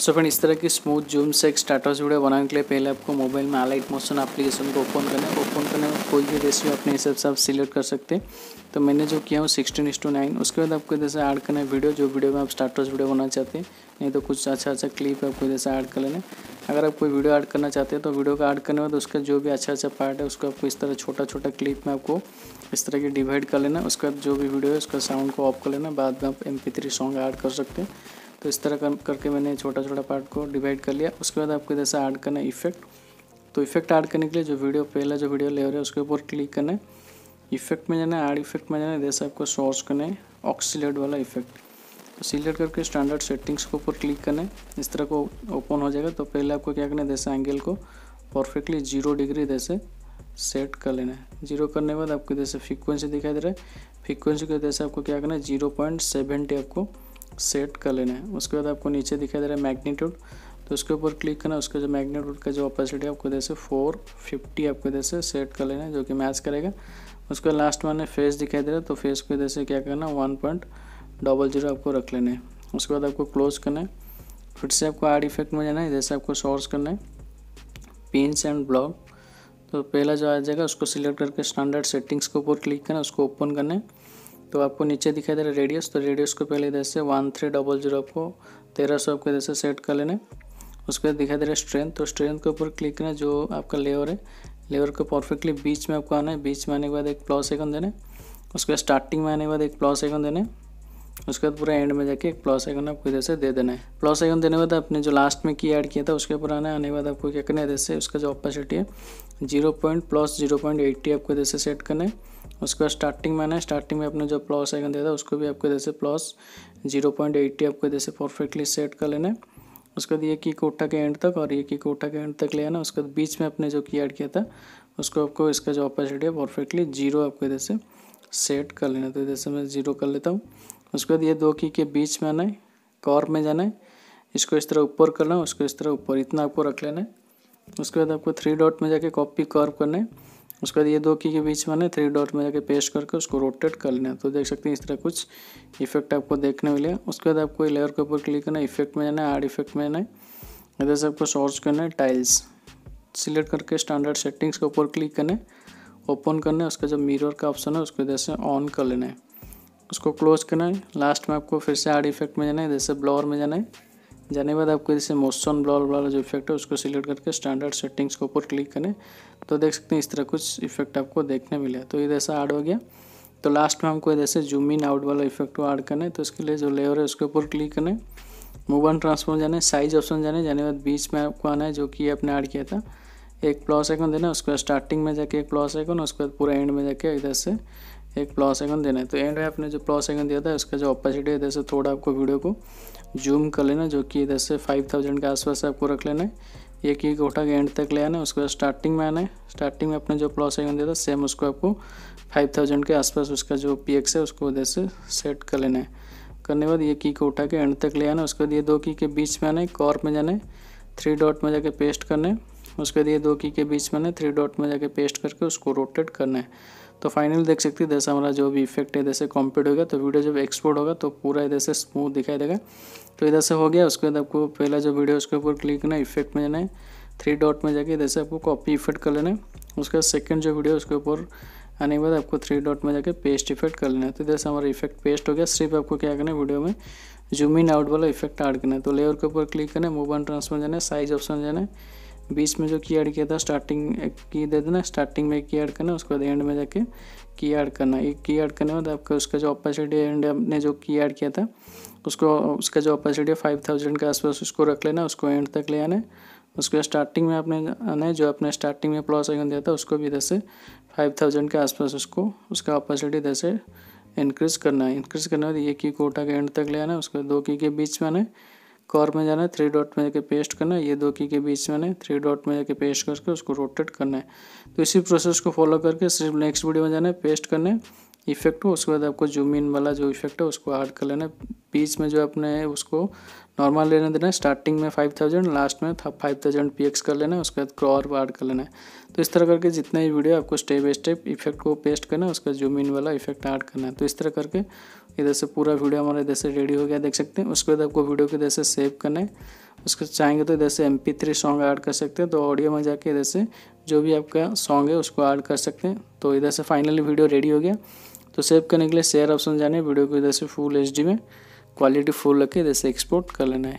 So friend इस तरह की स्मूथ जूम से एक स्टाटस वीडियो बनाने के लिए पहले आपको मोबाइल में आलाइट मोशन एप्लीकेशन को ओपन करना है। ओपन करने में कोई भी रेशियो अपने हिसाब से आप सिलेक्ट कर सकते हैं। तो मैंने जो किया हूँ सिक्सटीन इस टू नाइन उसके बाद आपको जैसे ऐड करना है वीडियो जो वीडियो में आप स्टाटस वीडियो बनाना चाहते हैं। नहीं तो कुछ अच्छा अच्छा क्लिप आपको जैसे ऐड कर लेना है। अगर आप कोई वीडियो ऐड करना चाहते हैं तो वीडियो का ऐड करने बाद उसका जो भी अच्छा अच्छा पार्ट है, उसको आपको इस तरह छोटा छोटा क्लिप में आपको इस तरह की डिवाइड कर लेना उसके बाद जो भी वीडियो है, उसका साउंड को ऑफ़ कर लेना बाद में आप M P three song add कर सकते हैं। तो इस तरह कर, करके मैंने छोटा छोटा पार्ट को डिवाइड कर लिया। उसके बाद आपको जैसे ऐड करना है इफ़ेक्ट तो इफ़ेक्ट ऐड करने के लिए जो वीडियो पहला जो वीडियो ले रहे हैं उसके ऊपर क्लिक करना है। इफ़ेक्ट में जाना है ऐड इफ़ेक्ट में जाना है जैसे आपको सोर्स करना है ऑक्सीलेट वाला इफ़ेक्ट तो सिलेक्ट करके स्टैंडर्ड सेटिंग्स के ऊपर क्लिक करना है। इस तरह को ओपन हो जाएगा। तो पहले आपको क्या करना है जैसे एंगल को परफेक्टली ज़ीरो डिग्री जैसे सेट कर लेना है। ज़ीरो करने के बाद आपको जैसे फ्रीक्वेंसी दिखाई दे रहा है। फ्रीक्वेंसी के जैसे आपको क्या करना है ज़ीरो पॉइंट सेवेंटी आपको सेट कर लेना है। उसके बाद आपको नीचे दिखाई दे रहा है मैग्नीट्यूड। तो उसके ऊपर क्लिक करना, उसका जो मैग्नीट्यूड का जो ऑपोसिटी है, आपको जैसे फोर फिफ्टी आपको जैसे सेट कर लेना है, जो कि मैच करेगा। उसके बाद लास्ट में फेस दिखाई दे रहा है तो फेस को जैसे क्या करना वन पॉइंट डबल ज़ीरो आपको रख लेना है। उसके बाद आपको क्लोज करना है। फिर से आपको आर्ट इफ़ेक्ट में जाना है जैसे आपको सोर्स करना है। पिंस एंड ब्लॉक तो पहला जो आ जाएगा, उसको सिलेक्ट करके स्टैंडर्ड सेटिंग्स के ऊपर क्लिक करना, उसको ओपन करना है। तो आपको नीचे दिखाई दे रहा है रेडियस तो रेडियस को पहले इधर से वन थ्री डबल ज़ीरो आपको तेरह सौ आपको इधर से सेट कर लेना उसके बाद दिखाई दे रहा है स्ट्रेंथ तो स्ट्रेंथ के ऊपर क्लिक करना जो आपका लेवर है। लेवर को परफेक्टली बीच में आपको आना है। बीच में आने के बाद एक प्लस आइकन देना है। उसके बाद स्टार्टिंग में आने के बाद एक प्लस आइकन देना है। उसके बाद पूरा एंड में जाके एक प्लस आइकन आपको इधर से दे देना है। प्लस आइकन देने के बाद आपने जो लास्ट में की ऐड किया था, उसके ऊपर आना आने के बाद आपको क्या करना है, इधर से उसका जो ऑपोसिटी है zero point plus zero point eighty आपको इधर से सेट करना है। उसके बाद स्टार्टिंग में आना है। स्टार्टिंग में अपने जो प्लस आइकन दिया था, उसको भी आपको इधर से प्लस ज़ीरो पॉइंट एट्टी आपको इधर से परफेक्टली सेट कर लेना है। उसके बाद ये की कोटा के एंड तक और ये की कोटा के एंड तक ले आना। उसके बाद बीच में अपने जो की ऐड किया था, उसको आपको इसका जो ऑपोजिट है परफेक्टली ज़ीरो आपको इधर से सेट कर लेना तो इधर से मैं ज़ीरो कर लेता हूँ। उसके बाद ये दो की, के बीच में आना है कॉर में जाना है, इसको इस तरह ऊपर करना है, उसको इस तरह ऊपर, इतना आपको रख लेना है। उसके बाद आपको थ्री डॉट में जाके कॉपी कर्व करना है, उसके बाद ये दो की, के बीच में है थ्री डॉट में जाके पेस्ट करके उसको रोटेट कर लेना तो देख सकते हैं इस तरह कुछ इफ़ेक्ट आपको देखने मिलेगा उसके बाद आपको लेयर के ऊपर क्लिक करना है इफ़ेक्ट में जाना है आर्ट इफ़ेक्ट में जाना है। इधर से आपको सोर्स करना है टाइल्स सिलेक्ट करके स्टैंडर्ड सेटिंग्स के ऊपर क्लिक करना है ओपन करना है, उसका जो मिरर का ऑप्शन है, उसको इधर से ऑन कर लेना है। उसको क्लोज करना है। लास्ट में आपको फिर से आर्ट इफ़ेक्ट में जाना है, जैसे ब्लॉर में जाना है। जाने के बाद आपको जैसे मोशन ब्लॉर वाला जो इफ़ेक्ट है, उसको सिलेक्ट करके स्टैंडर्ड सेटिंग्स के ऊपर क्लिक करें तो देख सकते हैं इस तरह कुछ इफ़ेक्ट आपको देखने मिले तो इधर से ऐड हो गया। तो लास्ट में हमको इधर से जूम इन आउट वाला इफ़ेक्ट को ऐड करना है तो इसके लिए जो लेयर है, उसके ऊपर क्लिक करना है। मूव ऑन ट्रांसफॉर्म जाना है साइज़ ऑप्शन जाने जाने बाद बीच में आपको आना है, जो कि आपने ऐड किया था। एक प्लस आइकन देना है, उसके बाद स्टार्टिंग में जाके एक प्लस आइकन उसके बाद पूरा एंड में जाके इधर से एक प्लस आइकन देना है। तो एंड में आपने जो प्लस आइकन दिया था, उसका जो ऑपोजिट है, इधर से थोड़ा आपको वीडियो को जूम कर लेना, जो कि इधर से फाइव थाउज़ेंड के आसपास आपको रख लेना है। ये की कोटा के एंड तक ले आना है, उसके बाद स्टार्टिंग में आना है। स्टार्टिंग में आपने जो प्लस आइकन दिया था सेम उसको आपको फाइव थाउज़ेंड के आसपास उसका जो पी एक्स है, उसको इधर से सेट कर लेना है। करने के बाद ये की को उठा के एंड तक ले आना है, उसके बाद ये दो की के बीच में आना है कॉर में जाना है थ्री डॉट में जाके पेस्ट करना है। उसके बाद ये दो की के बीच में ना थ्री डॉट में जाके पेस्ट करके उसको रोटेट करना है। तो फाइनल देख सकते हैं, जैसे हमारा जो भी इफ़ेक्ट है, जैसे कॉम्प्लीट होगा तो वीडियो जब एक्सपोर्ट होगा तो पूरा इधर से स्मूथ दिखाई देगा। तो इधर से हो गया, उसके बाद आपको पहला जो वीडियो उसके ऊपर क्लिक करना है इफ़ेक्ट में जाना है। थ्री डॉट में जाके इधर से आपको कॉपी इफ़ेक्ट कर लेना है। उसके बाद सेकेंड जो वीडियो उसके ऊपर आने के बाद आपको थ्री डॉट में जाके पेस्ट इफ़ेक्ट कर लेना है। तो इधर से हमारा इफ़ेक्ट पेस्ट हो गया। सिर्फ़ आपको क्या करना है वीडियो में जूम इन आउट वाला इफ़ेक्ट ऐड करना है। तो लेयर के ऊपर क्लिक करना है मूव ट्रांसफ़र जाना है साइज़ ऑप्शन जाना है। बीच में जो की ऐड किया था स्टार्टिंग की दे देना स्टार्टिंग में की ऐड करना, उसके बाद एंड में जाके की ऐड करना। एक की ऐड करने के बाद आपका उसका जो ऑपोसिटी एंड आपने जो की ऐड किया था, उसको, उसका जो ऑपोसिटी है फाइव थाउज़ेंड के आसपास, उसको रख लेना, उसको एंड तक ले आना। है उसके स्टार्टिंग में आपने आना है, जो आपने स्टार्टिंग में प्लस आइकन दिया था, उसको भी इधर से फाइव थाउज़ेंड के आसपास उसको, उसका ऑपोसिटी इधर से इंक्रीज करना है। इंक्रीज करने के बाद ये की कोटा के एंड तक ले आना है उसके दो की के बीच में आना है। कॉर में जाना है थ्री डॉट में जाके पेस्ट करना है, ये दो की के बीच में ना थ्री डॉट में जाके पेस्ट करके उसको रोटेट करना है। तो इसी प्रोसेस को फॉलो करके सिर्फ़ नेक्स्ट वीडियो में जाना है पेस्ट करना है। इफ़ेक्ट हो, उसके बाद आपको जूम इन वाला जो इफ़ेक्ट है, उसको ऐड कर लेना। बीच में जो आपने उसको नॉर्मल लेने देना है स्टार्टिंग में फाइव थाउज़ेंड लास्ट में फाइव थाउज़ेंड पी एक्स कर लेना है, उसके बाद क्रॉर ऐड कर लेना है। तो इस तरह करके जितना भी वीडियो आपको स्टेप बाई स्टेप इफ़ेक्ट को पेस्ट करना है, उसका जूम इन वाला इफ़ेक्ट ऐड करना है। तो इस तरह करके इधर से पूरा वीडियो हमारा इधर से रेडी हो गया, देख सकते हैं। उसके बाद आपको वीडियो को इधर से सेव करना है। उसको चाहेंगे तो इधर से M P three song add कर सकते हैं। तो ऑडियो में जाके इधर से जो भी आपका सॉन्ग है, उसको ऐड कर सकते हैं। तो इधर से फाइनली वीडियो रेडी हो गया। तो सेव करने के लिए शेयर ऑप्शन जाने वीडियो को इधर से फुल एच में क्वालिटी फुल रखे, इधर से एक्सपोर्ट कर लेना है।